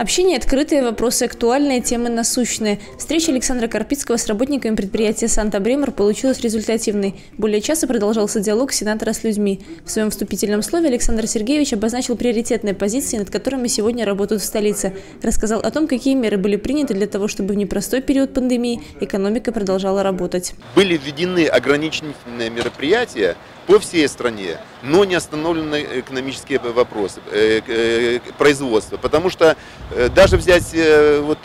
Общение открытое, вопросы актуальные, темы насущные. Встреча Александра Карпицкого с работниками предприятия «Санта-Бремер» получилась результативной. Более часа продолжался диалог сенатора с людьми. В своем вступительном слове Александр Сергеевич обозначил приоритетные позиции, над которыми сегодня работают в столице. Рассказал о том, какие меры были приняты для того, чтобы в непростой период пандемии экономика продолжала работать. Были введены ограничительные мероприятия, по всей стране, но не остановлены экономические вопросы, э, э, производства. Потому что даже взять вот,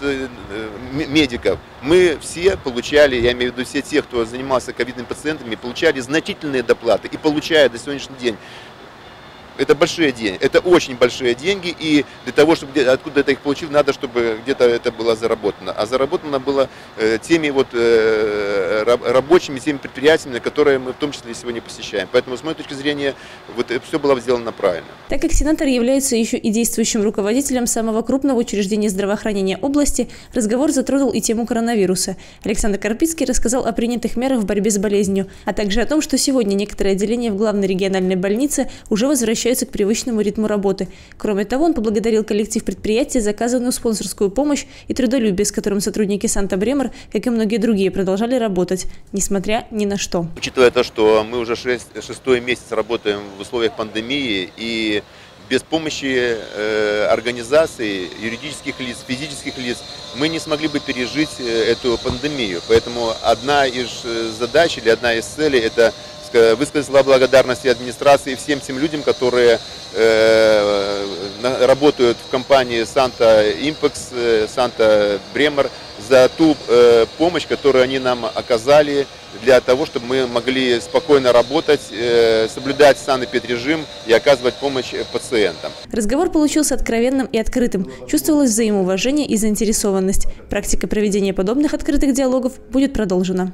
медиков, мы все получали, я имею в виду все те, кто занимался ковидными пациентами, получали значительные доплаты и получают до сегодняшний день это большие деньги, это очень большие деньги, и для того, чтобы откуда это их получить, надо, чтобы где-то это было заработано. А заработано было э, теми вот э, рабочими, теми предприятиями, которые мы в том числе сегодня посещаем. Поэтому, с моей точки зрения, вот все было сделано правильно. Так как сенатор является еще и действующим руководителем самого крупного учреждения здравоохранения области, разговор затронул и тему коронавируса. Александр Карпицкий рассказал о принятых мерах в борьбе с болезнью, а также о том, что сегодня некоторые отделения в главной региональной больнице уже возвращаются к привычному ритму работы. Кроме того, он поблагодарил коллектив предприятия за оказанную спонсорскую помощь и трудолюбие, с которым сотрудники Санта-Бремер, как и многие другие, продолжали работать, несмотря ни на что. Учитывая то, что мы уже шесть, шестой месяц работаем в условиях пандемии и без помощи э, организаций, юридических лиц, физических лиц мы не смогли бы пережить э, эту пандемию. Поэтому одна из э, задач или одна из целей – это высказать слова благодарности администрации всем тем людям, которые э, работают в компании Санта Импекс, Санта Бремер за ту э, помощь, которую они нам оказали для того, чтобы мы могли спокойно работать, э, соблюдать санэпидрежим и оказывать помощь пациентам. Разговор получился откровенным и открытым. Чувствовалось взаимоуважение и заинтересованность. Практика проведения подобных открытых диалогов будет продолжена.